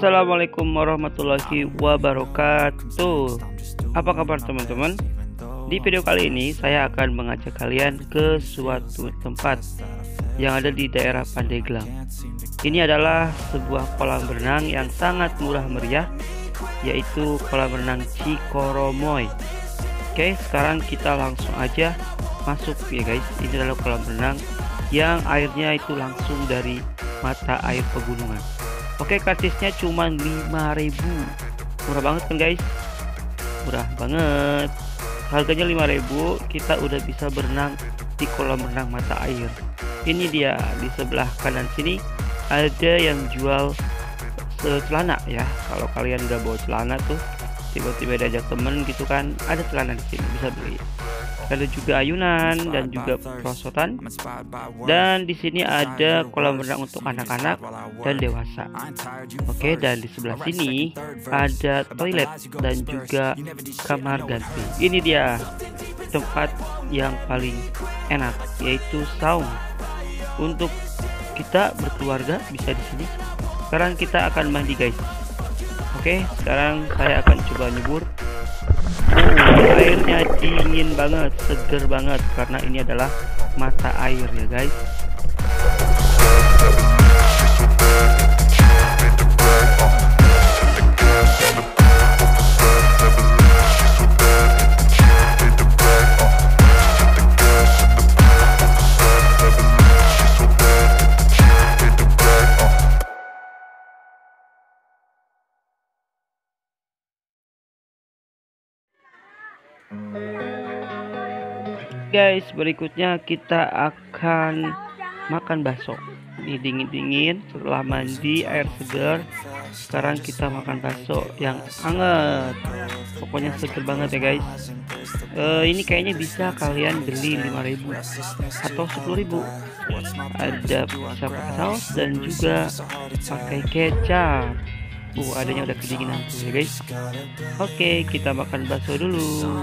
Assalamualaikum warahmatullahi wabarakatuh. Apa kabar teman-teman? Di video kali ini saya akan mengajak kalian ke suatu tempat yang ada di daerah Pandeglang. Ini adalah sebuah kolam renang yang sangat murah meriah Yaitu kolam renang Cikoromoy. Oke sekarang kita langsung aja masuk ya guys. Ini adalah kolam renang yang airnya itu langsung dari mata air pegunungan Oke karcisnya cuma 5000 Murah banget kan guys? Murah banget. Harganya 5000 Kita udah bisa berenang di kolam renang mata air. Ini dia di sebelah kanan sini Ada yang jual celana ya. Kalau kalian udah bawa celana tuh Tiba-tiba diajak temen gitu kan Ada celana di sini bisa beli ada juga ayunan dan juga perosotan. Dan di sini ada kolam renang untuk anak-anak dan dewasa. Oke dan di sebelah sini ada toilet dan juga kamar ganti ini dia tempat yang paling enak yaitu saung. Untuk kita berkeluarga bisa di sini. Sekarang kita akan mandi guys. Oke sekarang saya akan coba nyebur uh, airnya banget seger banget. Karena ini adalah mata air ya guys guys berikutnya kita akan makan bakso. Ini dingin-dingin setelah mandi air segar. Sekarang kita makan bakso yang hangat. Pokoknya seger banget ya guys. Uh, ini kayaknya bisa kalian beli 5000 atau 10000 ada bisa pakai saus dan juga pakai kecap. Uh, adanya udah kedinginan tuh ya guys. Oke, okay, kita makan bakso dulu.